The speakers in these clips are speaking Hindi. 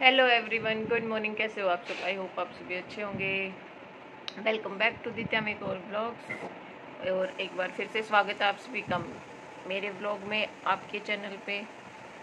हेलो एवरीवन गुड मॉर्निंग कैसे हो आप सब? आई होप आप सभी अच्छे होंगे। Welcome back to Ditya make और ब्लॉग्स और एक बार फिर से स्वागत है आप सभी का मेरे ब्लॉग में आपके चैनल पे।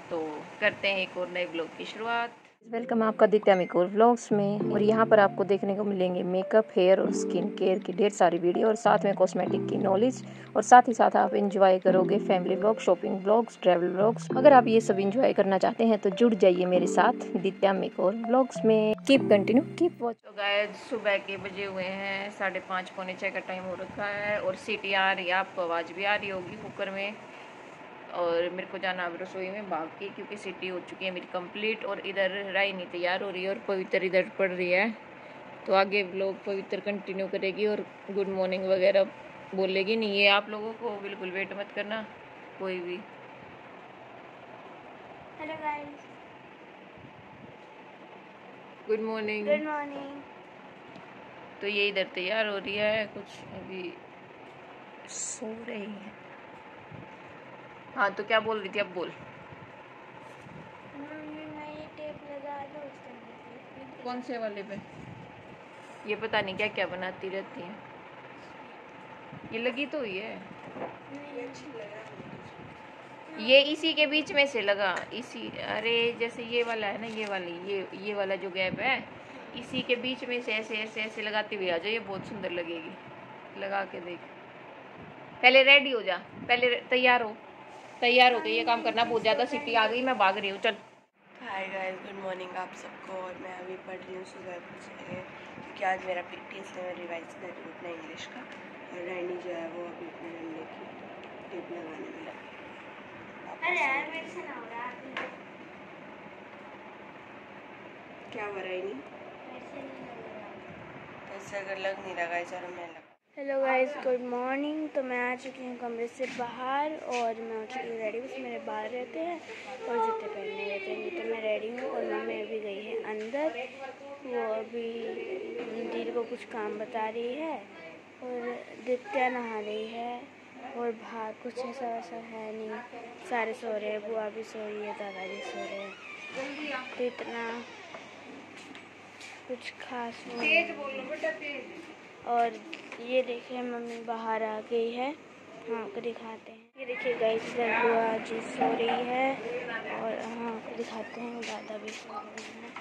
तो करते हैं एक और नए ब्लॉग की शुरुआत। वेलकम आपका दित्या मेकोर व्लॉग्स में। और यहाँ पर आपको देखने को मिलेंगे मेकअप, हेयर और स्किन केयर की ढेर सारी वीडियो और साथ में कॉस्मेटिक की नॉलेज। और साथ ही साथ आप इंजॉय करोगे family vlog shopping vlogs travel vlogs अगर आप ये सब इंजॉय करना चाहते हैं तो जुड़ जाइए मेरे साथ दित्या मेकोर ब्लॉग्स में। कीप कंटिन्यू कीप वॉच सुबह के बजे हुए हैं, साढ़े पाँच, पौने छः का टाइम हो रखा है। और सीटी आ रही है, आपको आवाज़ भी आ रही होगी कुकर में। और मेरे को जाना अब रसोई में भाग के क्योंकि सिटी हो चुकी है मेरी कंप्लीट और इधर राई नहीं तैयार हो रही है और पवित्र इधर पड़ रही है। तो आगे लोग पवित्र कंटिन्यू करेगी और गुड मॉर्निंग वगैरह बोलेगी नहीं। ये आप लोगों को बिल्कुल वेट मत करना कोई भी। Hello guys good morning good morning तो ये इधर तैयार हो रही है कुछ अभी सो रही है। हाँ तो क्या बोल रही थी? अब बोल। मम्मी मैं ये टेप लगा दूँ उस टाइम कौन से वाले पे? ये पता नहीं क्या क्या बनाती रहती है। ये लगी तो हुई है ये इसी के बीच में से लगा। इसी अरे जैसे ये वाला है ना ये वाली ये ये वाला जो गैप है इसी के बीच में से ऐसे ऐसे ऐसे लगाती हुई आ जाओ ये बहुत सुंदर लगेगी। लगा के देख। पहले रेडी हो जा। पहले तैयार हो। तैयार हो गई ये काम करना बहुत ज़्यादा सिटी आ गई मैं भाग रही हूँ चल। हाय गाइस गुड मॉर्निंग आप सबको और मैं अभी पढ़ रही हूँ सुबह से क्योंकि आज मेरा पीटी इसलिए मैं रिवाइज कर रही हूँ अपना इंग्लिश का और रैनी जो है वो अभी अपने डंडे की टिप लगाने में लगी क्या हो है लग रहा ऐसे अगर लग नहीं रहा गाइस और मैं लग हेलो गाइस गुड मॉर्निंग तो मैं आ चुकी हूँ कमरे से बाहर और मैं हो चुकी हूँ। रेडी बस मेरे बाहर रहते हैं और जूते पहनने रहते हैं। तो मैं रेडी हूँ और मम्मी अभी गई है अंदर। वो अभी दीदी को कुछ काम बता रही है और दित्या नहा रही है और बाहर कुछ ऐसा वैसा है नहीं। सारे सो रहे हैं, बुआ भी सो रही है दादाजी सो रहे हैं। तो इतना कुछ खास और ये देखिए मम्मी बाहर आ गई है। हाँ आपको दिखाते हैं। ये देखिए गाइस इधर बुआ जी सो रही है। और हाँ आपको दिखाते हैं दादा भी सो रहे हैं।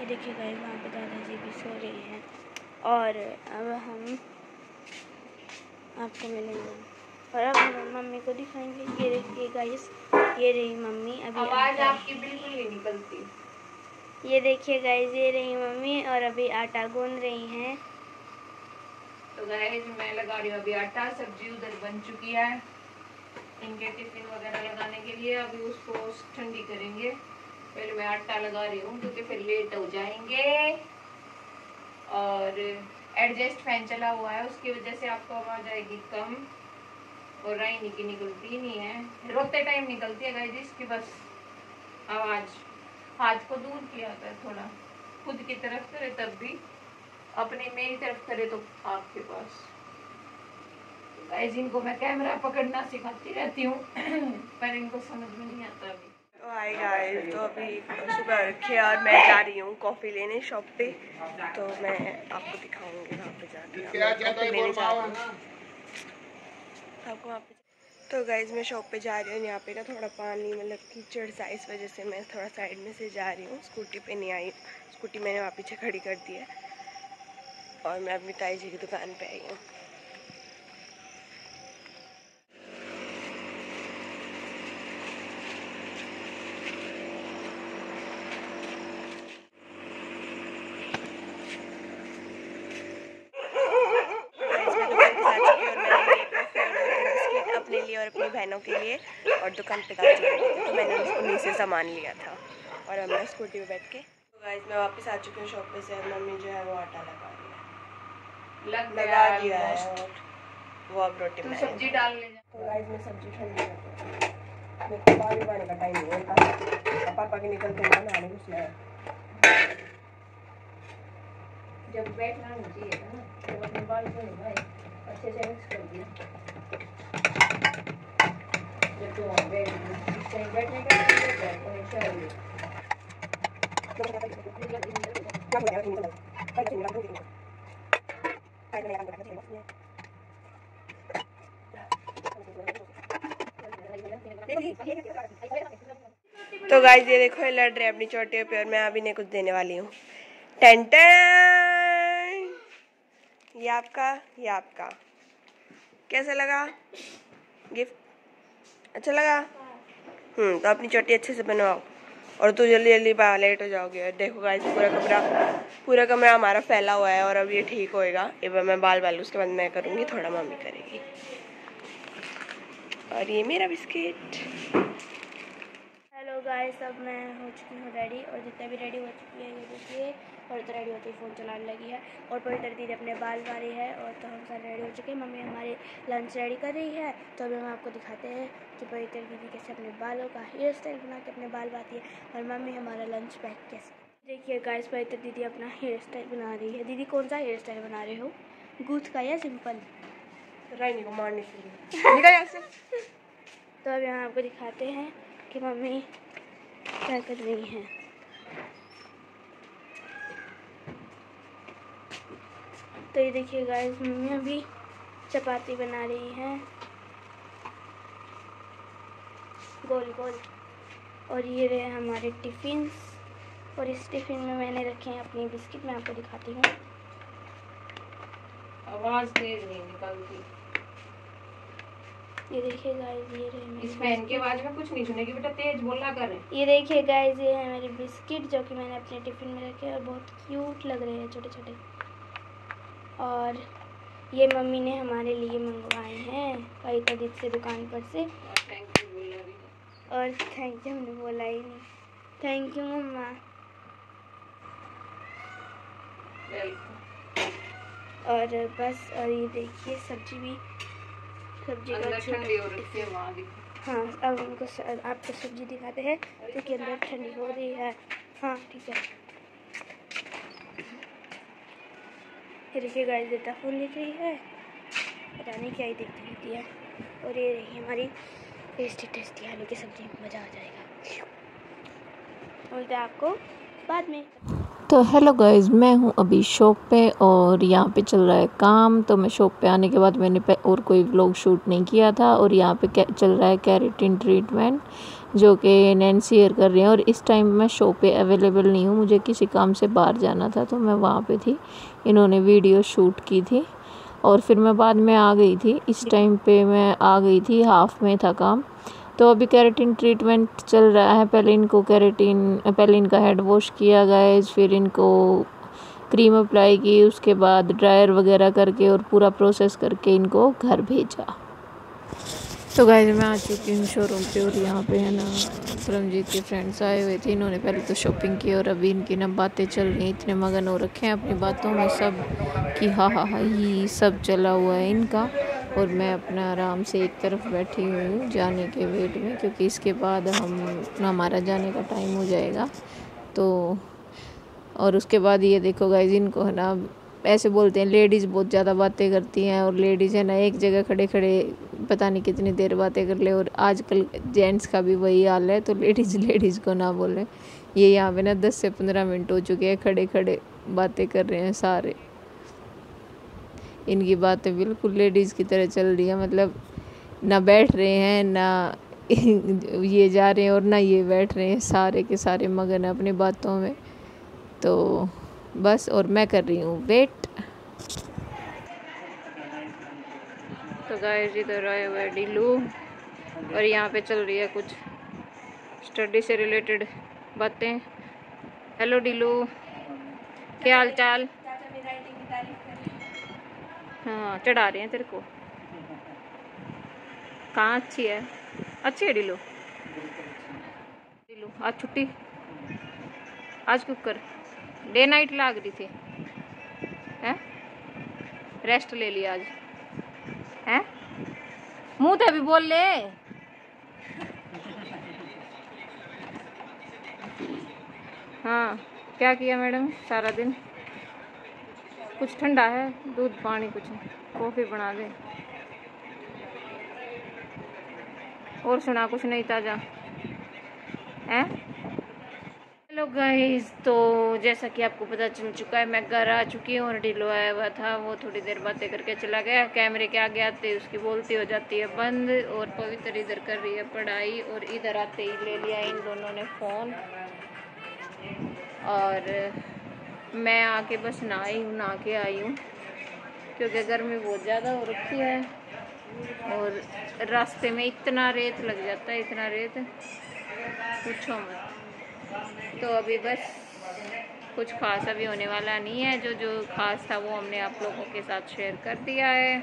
ये देखिए गाइस वहाँ पे दादाजी भी सो रही हैं। और अब हम आपको मिलेंगे। और अब हम मम्मी को दिखाएँगे। ये देखिए गाइस ये रही मम्मी। अभी आवाज़ आपकी बिल्कुल नहीं निकलती। ये देखिए गाइस ये रही मम्मी और अभी आटा गूंद रही हैं। तो गाइस मैं लगा रही हूँ अभी आटा, सब्ज़ी उधर बन चुकी है। इनके टिफ़िन वगैरह लगाने के लिए अभी उसको ठंडी करेंगे। पहले मैं आटा लगा रही हूँ क्योंकि फिर लेट हो जाएँगे। और एडजस्ट फ़ैन चला हुआ है, उसकी वजह से आपको आवाज़ आएगी कम। और राइनी की निकलती नहीं है। रोते टाइम निकलती है गाइस इसकी बस आवाज़। हाथ को दूर किया था थोड़ा खुद की तरफ़ करे तब भी अपने मेरी तरफ़ करे तो आपके पास। गाइस इनको मैं कैमरा पकड़ना सिखाती रहती हूँ पर इनको समझ में नहीं आता अभी। तो हाय गाइस तो अभी सुबह रखे और मैं जा रही हूँ कॉफ़ी लेने शॉप पे तो मैं आपको दिखाऊँगी वहाँ पे जाके। कॉफ़ी लेने जा रही हूँ। आपको वहाँ पे तो गाइज़ मैं शॉप पे जा रही हूँ यहाँ पे ना थोड़ा पानी मतलब कीचड़ सा इस वजह से मैं थोड़ा साइड में से जा रही हूँ। स्कूटी पे नहीं आई स्कूटी मैंने वहाँ पीछे खड़ी कर दी है। और मैं अभी ताई जी की दुकान पे आई हूँ Guys, मैं दुकान पे जा चुकी हूँ और मैंने ये कॉफ़ी और दो तीन बिस्किट अपने लिए और अपनी बहनों के लिए और दुकान पे जा तो मैंने उन्हीं से सामान लिया था। और अब मैं स्कूटी पे बैठ के तो गाइस मैं वापस आ चुकी हूँ शॉप पे से। मम्मी जो है वो आटा लगा रही है। लग दिया है। वो अब रोटी बनाएगी। सब्ज़ी डाल तो गाइस मैं सब्ज़ी ठंडी हूँ। मेरे को पानी पानी का टाइम नहीं है। पापा के निकलते हैं नहाने घुसना है जब बैठना चाहिए था ना तो अपने बाल को अच्छे से मिक्स कर दिया। जब तो गाइस ये देखो, ये लड़ रहे अपनी चोटी पे और मैं अभी ने कुछ देने वाली हूँ। टेन ये आपका ये आपका। कैसा लगा? गिफ्ट अच्छा लगा? हम्म तो अपनी चोटी अच्छे से बनवाओ। और तो जल्दी जल्दी बाहर लेट हो जाओगे। देखो गाइस पूरा कमरा पूरा कमरा हमारा फैला हुआ है और अब ये ठीक होएगा। एक बार मैं बाल बाल उसके बाद मैं करूँगी, थोड़ा मम्मी करेगी। और ये मेरा बिस्किट। हेलो गाइस अब मैं हो चुकी हूँ रेडी और जितना भी रेडी हो चुकी है, ये देखिए। और तो रेडी होती फ़ोन चलाने लगी है और पवित्र दीदी अपने बाल मारी है और तो हम सारे रेडी हो चुके हैं। मम्मी हमारी लंच रेडी कर रही है। तो अभी हम आपको दिखाते हैं कि पवित्र दीदी कैसे अपने बालों का हेयर स्टाइल बना के अपने बाल बाती है और मम्मी हमारा लंच पैक कैसे देखिए गाइस पवित्र दीदी अपना हेयर स्टाइल बना रही है। दीदी कौन सा हेयर स्टाइल बना रहे हो? गूथ का या सिंपल रानी को मारने के लिए। निकल यहाँ से। तो अभी हम आपको दिखाते हैं कि मम्मी क्या कर रही हैं। तो ये देखिए गाइस मम्मी अभी चपाती बना रही है। गोल गोल। और ये रहे हमारे टिफ़िन्स। और इस टिफ़िन में मैंने रखे हैं अपनी बिस्किट मैं आपको दिखाती हूँ। आवाज़ तेज नहीं निकलती। ये देखिए गाइस ये रहे इस फ़ैन की आवाज़ में कुछ नहीं सुनेगी बेटा तेज बोला कर। ये देखिए गाइस ये है मेरे बिस्किट जो कि मैंने अपने टिफ़िन में रखे और बहुत क्यूट लग रहे हैं छोटे छोटे और ये मम्मी ने हमारे लिए मंगवाए हैं कई कदीप से दुकान पर से। और थैंक यू हमने बोला ही नहीं। Thank you mama. और बस और ये देखिए सब्ज़ी भी सब्ज़ी का ठंडी हो रखी है वहाँ हाँ अब उनको आपको सब्ज़ी दिखाते हैं देखिए अंदर ठंडी हो रही है। हाँ ठीक है। ये देखिए गाइस देता फूल लिख रही है। पता नहीं क्या ही देखती रहती है और ये रही हमारी टेस्टी टेस्टी आलू की सब्ज़ी, मज़ा आ जाएगा। बोलते हैं आपको बाद में। तो हेलो गाइस मैं हूँ अभी शॉप पे और यहाँ पे चल रहा है काम। तो मैं शॉप पे आने के बाद मैंने और कोई व्लॉग शूट नहीं किया था। और यहाँ पे चल रहा है कैरेटिन ट्रीटमेंट जो कि नैन्सी एयर कर रही हैं और इस टाइम मैं शो पे अवेलेबल नहीं हूँ। मुझे किसी काम से बाहर जाना था तो मैं वहाँ पे थी। इन्होंने वीडियो शूट की थी और फिर मैं बाद में आ गई थी। इस टाइम पे मैं आ गई थी हाफ़ में था काम। तो अभी कैरेटीन ट्रीटमेंट चल रहा है। पहले इनको कैरेटीन पहले इनका हेड वॉश किया गया फिर इनको क्रीम अप्लाई की, उसके बाद ड्रायर वगैरह करके और पूरा प्रोसेस करके इनको घर भेजा। तो गाइस मैं आ चुकी हूँ शोरूम पे और यहाँ पे है ना, परमजीत के फ्रेंड्स आए हुए थे। इन्होंने पहले तो शॉपिंग की और अभी इनकी ना बातें चल रही इतने मगन हो रखे हैं अपनी बातों में सब कि हा हा हा ये सब चला हुआ है इनका। और मैं अपना आराम से एक तरफ़ बैठी हुई हूँ जाने के वेट में, क्योंकि इसके बाद हम, हमारा जाने का टाइम हो जाएगा। तो और उसके बाद ये देखो गाइज़ इनको है ना ऐसे बोलते हैं लेडीज़ बहुत ज़्यादा बातें करती हैं और लेडीज़ है ना, एक जगह खड़े खड़े पता नहीं कितनी देर बातें कर ले और आजकल जेंट्स का भी वही हाल है तो लेडीज़ लेडीज़ को ना बोले। ये यहाँ पे ना दस से पंद्रह मिनट हो चुके हैं, खड़े खड़े बातें कर रहे हैं सारे। इनकी बातें बिल्कुल लेडीज़ की तरह चल रही है मतलब ना बैठ रहे हैं, ना ये जा रहे हैं और ना ये बैठ रहे हैं, सारे के सारे मगन अपनी बातों में तो बस और मैं कर रही हूँ वेट तो गाइस इधर आए हुए डीलू और यहाँ पे चल रही है कुछ स्टडी से रिलेटेड बातें। हेलो डीलू क्या हाल चाल हाँ। चढ़ा रहे हैं तेरे को। कहाँ अच्छी है? अच्छी है डीलू डीलू आज छुट्टी? आज कुकर डे नाइट लाग रही थी। हैं? रेस्ट ले लिया आज। हैं? मुँह तो अभी बोल ले। हाँ क्या किया मैडम सारा दिन? कुछ ठंडा है, दूध, पानी कुछ कॉफ़ी बना दे। और सुना कुछ नहीं ताज़ा। है? गाइस तो जैसा कि आपको पता चल चुका है, मैं घर आ चुकी हूँ और डिलो आया हुआ था। वो थोड़ी देर बातें करके चला गया। कैमरे के आगे आते उसकी बोलती हो जाती है, बंद और पवित्र इधर कर रही है पढ़ाई और इधर आते ही ले लिया इन दोनों ने फ़ोन। और मैं आके बस ना नहाई हूँ, नहा के आई हूँ, क्योंकि गर्मी बहुत ज़्यादा हो रखी है और रास्ते में इतना रेत लग जाता है, इतना रेत। पूछो मत। तो अभी बस कुछ खास अभी होने वाला नहीं है। जो जो खास था वो हमने आप लोगों के साथ शेयर कर दिया है।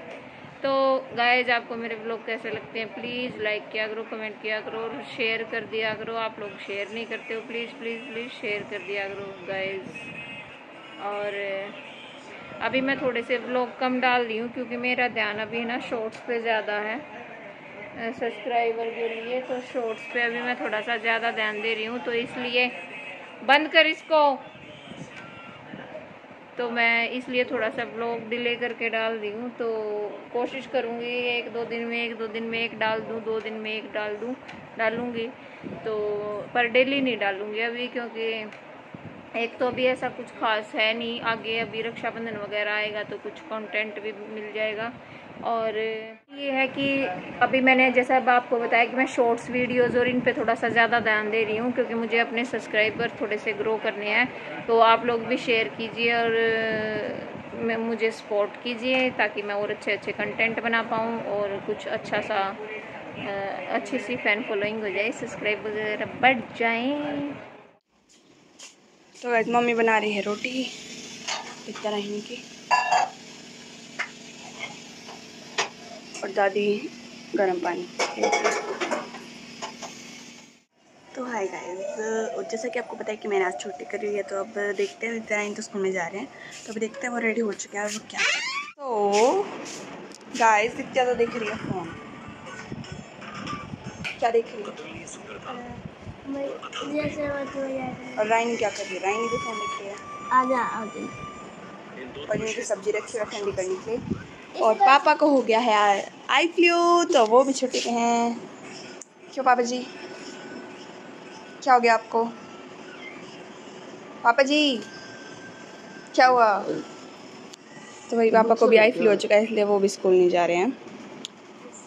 तो गाइज़ आपको मेरे ब्लॉग कैसे लगते हैं? प्लीज़ लाइक किया करो कमेंट किया करो और शेयर कर दिया करो। आप लोग शेयर नहीं करते हो प्लीज़ प्लीज़ प्लीज़ शेयर कर दिया करो गाइज़ और, अभी मैं थोड़े से ब्लॉग कम डाल रही हूँ क्योंकि मेरा ध्यान अभी ना शॉर्ट्स पे ज़्यादा है। सब्सक्राइबर के लिए तो शॉर्ट्स पे अभी मैं थोड़ा सा ज़्यादा ध्यान दे रही हूँ तो इसलिए बंद कर इसको। तो मैं इसलिए थोड़ा सा ब्लॉग डिले करके डाल दी हूँ तो कोशिश करूँगी एक दो दिन में, एक दो दिन में एक डाल दूँ, दो दिन में एक डाल दूँ, डालूँगी। तो पर डेली नहीं डालूँगी अभी, क्योंकि एक तो अभी ऐसा कुछ खास है नहीं, आगे अभी रक्षाबंधन वगैरह आएगा तो कुछ कंटेंट भी मिल जाएगा। और ये है कि अभी मैंने, जैसा अब आपको बताया कि मैं शॉर्ट्स वीडियोस और इन पे थोड़ा सा ज़्यादा ध्यान दे रही हूँ, क्योंकि मुझे अपने सब्सक्राइबर थोड़े से ग्रो करने हैं तो आप लोग भी शेयर कीजिए और मुझे सपोर्ट कीजिए ताकि मैं और अच्छे अच्छे कंटेंट बना पाऊँ और कुछ अच्छा सा अच्छी सी फ़ैन फॉलोइंग हो जाए सब्सक्राइब वगैरह बढ़ जाए। तो मम्मी बना रही है रोटी, इतना रहने की। और दादी गर्म पानी तो हाय गाइस जैसा कि आपको पता है कि मैंने आज छुट्टी करी हुई है तो अब देखते हैं इतना तो स्कूल में जा रहे हैं। तो अभी देखते हैं वो रेडी हो चुके हैं और वो क्या तो गाइस इतना तो देख रही है फ़ोन क्या देख रही है? और राइनी क्या कर रही है? राइनी भी फ़ोन देख रही है। आजा आगे और इनकी सब्ज़ी रखी है ठंडी करने के लिए। और पापा को हो गया है आई फ्लू तो वो भी छुट्टी पे हैं। क्यों पापा जी? क्या हो गया आपको? पापा जी क्या हुआ? तो भाई पापा को भी आई फ्लू हो चुका है इसलिए वो भी स्कूल नहीं जा रहे हैं।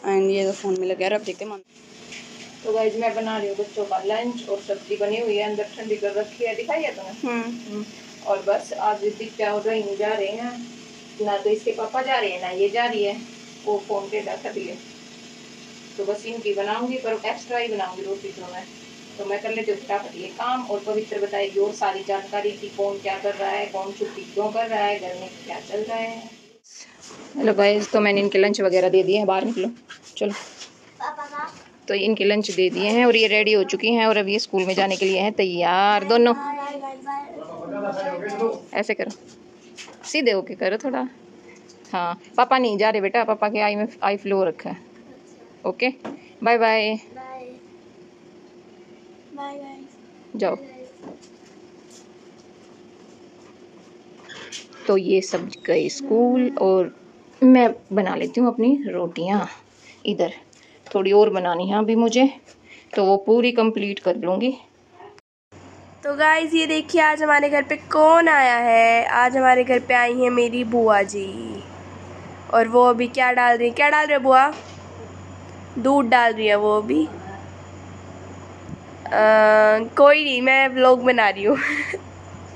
एंड ये तो फ़ोन में लगे अब देखते हैं तो गाइज़ मैं बना रही हूँ बच्चों का लंच और सब्ज़ी बनी हुई है अंदर ठंडी कर रखी है दिखाई है तुम्हें। हम्म। और बस आज दिखा और रही जा रहे हैं। ना तो इसके पापा जा रहे हैं, ना ये जा रही है। वो फ़ोन पे कर दिए तो बस इनकी बनाऊँगी, पर एक्स्ट्रा ही बनाऊँगी रोटी तो मैं। तो मैं कर लेती हूँ फटाफट ये काम और पवित्र बताएगी और सारी जानकारी की कौन क्या कर रहा है, कौन छुट्टी क्यों कर रहा है, घर में क्या चल रहा है। हेलो गाइस तो मैंने इनके लंच वगैरह दे दिए हैं, बाहर निकलो। चलो। तो इनके लंच दे दिए हैं और ये रेडी हो चुकी हैं और अब ये स्कूल में जाने के लिए हैं तैयार, दोनों। ऐसे करो। सीधे होके करो थोड़ा। हाँ पापा नहीं जा रहे बेटा पापा के आई में आई फ्लो रखा है। Okay bye bye. जाओ। तो ये सब गए स्कूल और मैं बना लेती हूँ अपनी रोटियाँ। इधर थोड़ी और बनानी है अभी मुझे तो वो पूरी कंप्लीट कर लूँगी। तो गाइज़ ये देखिए आज हमारे घर पे कौन आया है? आज हमारे घर पे आई है मेरी बुआ जी। और वो अभी क्या डाल रही है? क्या डाल रही है बुआ? दूध डाल रही है वो अभी। कोई नहीं, मैं व्लॉग बना रही हूँ।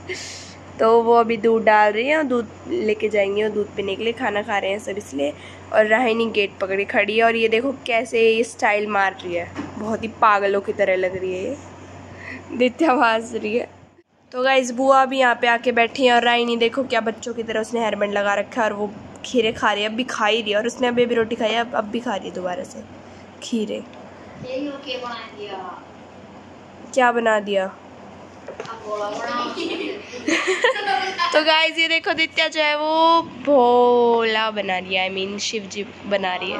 तो वो अभी दूध डाल रही है और दूध लेके जाएँगे और दूध पीने के लिए खाना खा रहे हैं सब इसलिए। और राहिनी गेट पकड़ी खड़ी है और ये देखो कैसे ये स्टाइल मार रही है। बहुत ही पागलों की तरह लग रही है ये। दित्य आवाज़ रही है। तो गाइज़ बुआ भी यहाँ पे आके बैठी है और राइनी देखो क्या बच्चों की तरह उसने हेयरबैंड लगा रखा है और वो खीरे खा रही है। अब भी खा ही रही है और उसने अभी भी रोटी खाई है अब अब भी खा रही है दोबारा से। खीरे। क्या बना दिया? तो गाइज़ ये देखो दित्या जो है वो भोला बना रही है आई मीन शिव जी बना रही है।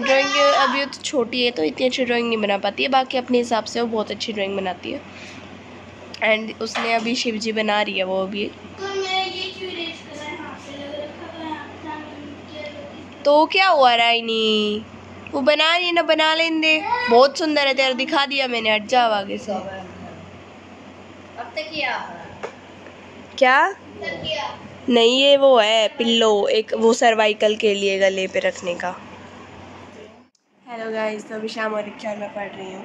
ड्राइंग अभी तो छोटी है तो इतनी अच्छी ड्राइंग नहीं बना पाती है, बाकी अपने हिसाब से वो बहुत अच्छी ड्राइंग बनाती है। एंड उसने अभी शिव जी बना रही है वो अभी। तो क्या हुआ राइनी वो बना रही है ना, बना लेंदे। बहुत सुंदर है, तेरा दिखा दिया मैंने, हट जाओ आगे से। क्या? नहीं ये वो है पिल्लो एक वो सर्वाइकल के लिए गले पे रखने का। हेलो गाइस तो अभी शाम और इच्छा में पढ़ रही हूँ।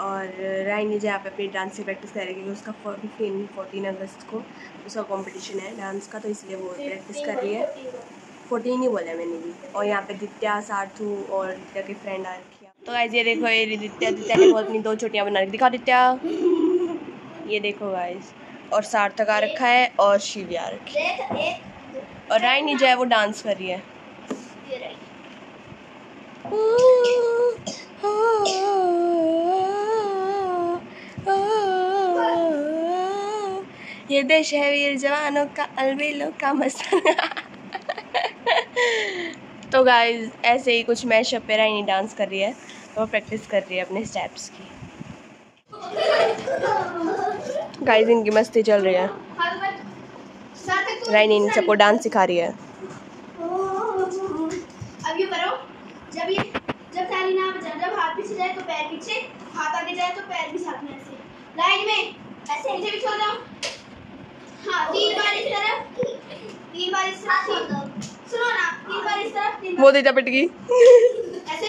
और रानी जो यहाँ पे अपनी डांस की प्रैक्टिस करेगी क्योंकि उसका फिफ्टीन फोर्टीन अगस्त को उसका कंपटीशन है डांस का तो इसलिए वो प्रैक्टिस कर रही है। फोर्टीन ही बोला मैंने भी। और यहाँ पे दित्या सार्थू और दित्या के फ्रेंड आ रखी है। तो गाइस ये देखो ये दित्या दित्या ने बहुत अपनी दो छोटियाँ बना रखी दिखा दित्या। ये देखो गाइस और सार्थक आ रखा है और शिवी आ रखी है। और रानी जो है वो डांस कर रही है। ये देश है वीर जवानों का अलविलों का मसाला। तो गाइस ऐसे ही कुछ मैशअप पे रानी डांस कर रही है वो प्रैक्टिस कर रही है अपने स्टेप्स की। गाइस इनकी मस्ती चल रही है। रानी इन सबको डांस सिखा रही है। अब ये करो जब ये जब ताली ना बजा जब हाथ पीछे जाए तो पैर पीछे हाथ आगे जाए तो पैर भी साथ में ऐसे। लाइन में ऐसे नीचे भी छोड़ दो। हाँ तीन बार इस तरफ़ तीन बार इस तरफ़ सुनो ना तीन बार इस तरफ़ तीन वो देता पिट गई ऐसे ए,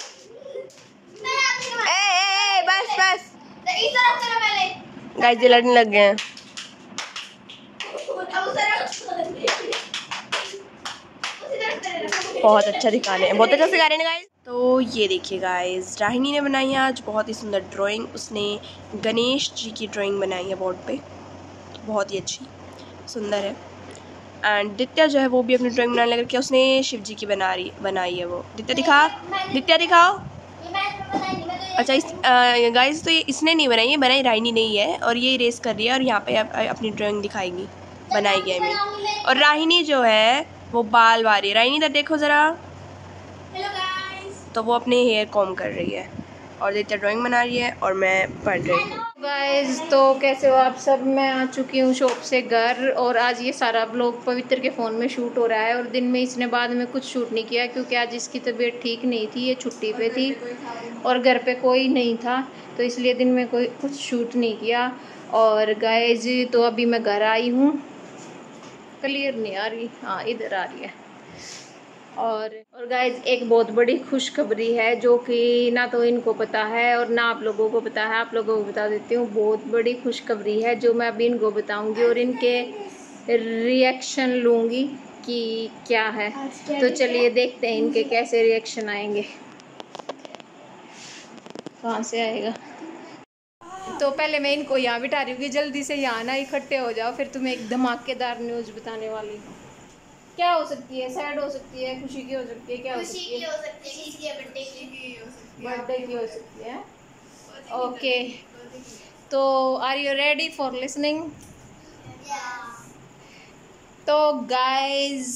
ए, ए, बस बस। इस तरफ़ करो पहले। गाइस ये लड़ने लग गए हैं। बहुत अच्छा दिखा रहे हैं। बहुत अच्छा सिखा रहे हैं गाइस तो ये देखिए गाइस राहिनी ने बनाई है आज बहुत ही सुंदर ड्राइंग उसने गणेश जी की ड्राइंग बनाई है बोर्ड पे। बहुत ही अच्छी, सुंदर है। एंड दित्या जो है, वो भी अपनी ड्राइंग बनाने लग रखी है उसने शिव जी की बना रही, बनाई है वो। दित्या दिखा दित्या दिखाओ। तो अच्छा इस गाइस तो ये इसने नहीं बनाई है बनाई राहिनी नहीं है और ये रेस कर रही है और यहाँ पे आप अपनी ड्राइंग दिखाएगी बनाई गई मैं और राहिनी जो है वो बाल वारी है। राहिनी इधर देखो ज़रा। तो वो अपने हेयर कॉम कर रही है। और दित्या ड्राइंग बना रही है और मैं पढ़ रही हूँ। गाइस तो कैसे हो आप सब? मैं आ चुकी हूँ शॉप से घर और आज ये सारा ब्लॉग पवित्र के फ़ोन में शूट हो रहा है और दिन में इसने बाद में कुछ शूट नहीं किया क्योंकि आज इसकी तबीयत ठीक नहीं थी, ये छुट्टी पे थी और घर पे कोई नहीं था तो इसलिए दिन में कोई कुछ शूट नहीं किया। और गाइस तो अभी मैं घर आई हूँ। क्लियर नहीं आ रही। हाँ इधर आ रही है। और और गाइज़ एक बहुत बड़ी खुशखबरी है जो कि ना तो इनको पता है और ना आप लोगों को पता है। आप लोगों को बता देती हूँ, बहुत बड़ी खुशखबरी है जो मैं अभी इनको बताऊँगी और इनके रिएक्शन लूँगी कि क्या है। तो चलिए देखते हैं इनके कैसे रिएक्शन आएँगे। कहाँ से आएगा? तो पहले मैं इनको यहाँ बिठा रही हूँ कि जल्दी से यहाँ ना इकट्ठे हो जाओ, फिर तुम्हें एक धमाकेदार न्यूज़ बताने वाली हूँ। क्या हो सकती है? सैड हो सकती है? खुशी की हो सकती है? क्या हो खुशी सकती की है? हो सकती है बर्थडे की हो सकती है। ओके तो are you ready for listening तो गाइस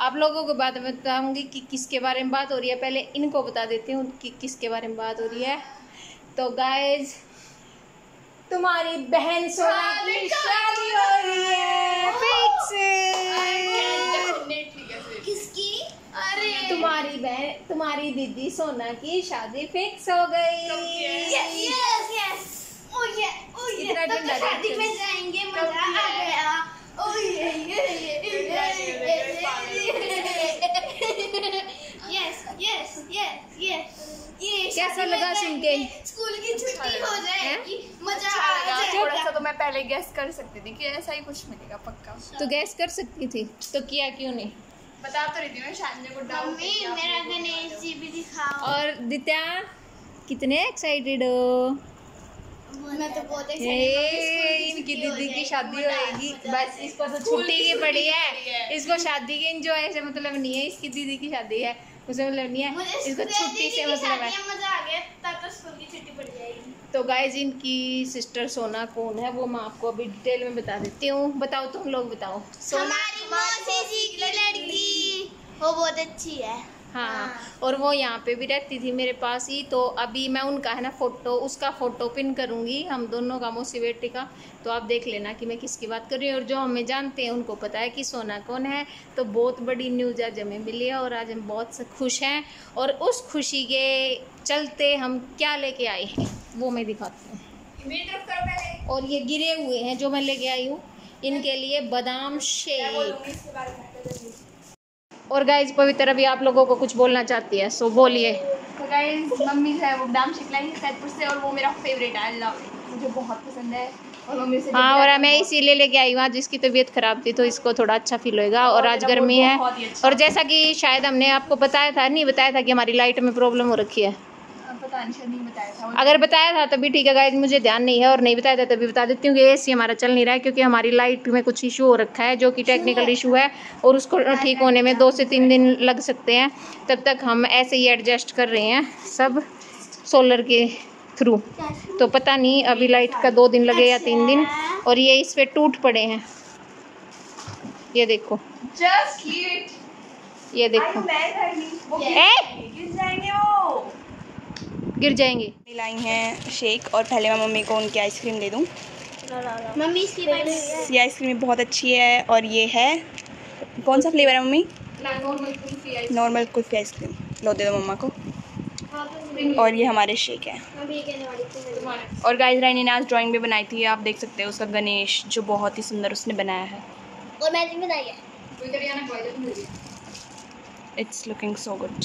आप लोगों को बात बताऊँगी कि किसके बारे में बात हो रही है। पहले इनको बता देती हूँ कि किसके बारे में बात हो रही है। तो गाइस तुम्हारी बहन सोना की शादी हो रही है। किसकी तुम्हारी बहन तुम्हारी दीदी सोना की शादी फिक्स हो गई। यस यस यस ओ ये ओ ये तो शादी में जाएँगे मज़ा आ गया। ओ ये ये यस यस यस यस ये कैसा लगा सुन के? स्कूल की छुट्टी हो जाएगी। मज़ा आ थोड़ा सा तो मैं पहले गेस कर सकती थी कि ऐसा ही कुछ मिलेगा पक्का। तो गैस कर सकती थी? तो किया क्यों नहीं? बता तो रही थी मैं शादी को डाउट मम्मी मेरा गणेश जी भी दिखाओ। और दित्या कितने एक्साइटेड हो? मैं तो बहुत हे, इनकी दीदी की शादी होएगी बस इसको तो छुट्टी ही पड़ी है। इसको शादी के एंजॉय से मतलब नहीं है इसकी दीदी की शादी है। उसे मतलब नहीं है इसको छुट्टी से मतलब है मज़ा आ गया तब तो गाय जिनकी छुट्टी पड़ जाएगी। तो गाइज़ इनकी सिस्टर सोना कौन है वो मैं आपको अभी डिटेल में बता देती हूँ। बताओ तुम लोग बताओ। सोना हमारी मौसी जी की लड़की। वो बहुत अच्छी है। हाँ। और वो यहाँ पे भी रहती थी मेरे पास ही तो अभी मैं उनका है ना फ़ोटो उसका फ़ोटो पिन करूँगी हम दोनों का मौसी बेटी का। तो आप देख लेना कि मैं किसकी बात कर रही हूँ और जो हमें जानते हैं उनको पता है कि सोना कौन है। तो बहुत बड़ी न्यूज़ आज हमें मिली है और आज हम बहुत खुश हैं। और उस खुशी के चलते हम क्या लेके आए हैं वो मैं दिखाती हूँ। और ये गिरे हुए हैं जो मैं लेके आई हूँ इनके लिए बादाम शेक। और गाइज़ पवित्र अभी आप लोगों को कुछ बोलना चाहती है सो बोलिए। तो गाइज़ मम्मी जो है वो डाम शिकला ही सैदपुर से और वो मेरा फेवरेट है अल्लाह मुझे बहुत पसंद है। और मम्मी से हाँ और मैं इसीलिए लेके आई हूँ जिसकी तबीयत खराब थी तो इसको थोड़ा अच्छा फील होएगा। और आज गर्मी है अच्छा। और जैसा कि शायद हमने आपको बताया था नहीं बताया था कि हमारी लाइट में प्रॉब्लम हो रखी है। पता नहीं नहीं बताया था। अगर बताया था तभी ठीक है गाइज़ मुझे ध्यान नहीं है और नहीं बताया था तभी बता देती हूँ कि ए हमारा चल नहीं रहा है क्योंकि हमारी लाइट में कुछ इशू हो रखा है जो कि टेक्निकल इशू है? और उसको ठीक होने में दो से तीन दिन लग सकते हैं। तब तक हम ऐसे ही एडजस्ट कर रहे हैं सब सोलर के थ्रू तो पता नहीं अभी लाइट का दो दिन लगे या तीन दिन और ये इस पर टूट पड़े हैं। ये देखो। ये। देखो। ए! गिर जाएँगे वो। गिर जाएँगे। लाई हैं शेक और पहले मैं मम्मी को उनकी आइसक्रीम दे दूँ। मम्मी इसकी ये आइसक्रीम बहुत अच्छी है और ये है कौन सा फ्लेवर है mummy? Normal kulfi ice cream. लो दे दो मम्मा को। और ये हमारे शेक है। और गाइस रानी ने आज ड्राइंग भी बनाई थी। आप देख सकते हो उसका गणेश जो बहुत ही सुंदर उसने बनाया है। और मैंने बनाई है। It's looking so good